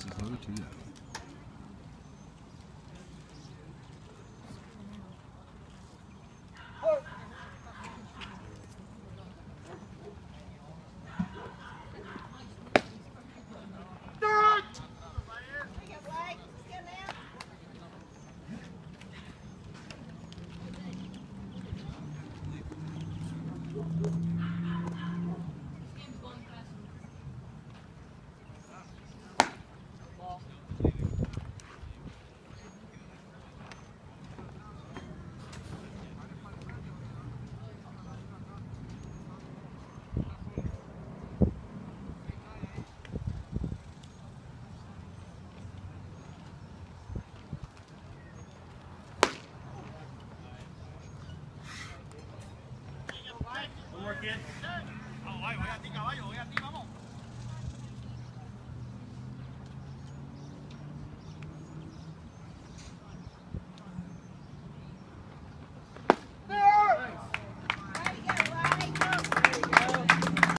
bases loaded, two down. Caballo, voy a ti, caballo, voy a ti, vamos.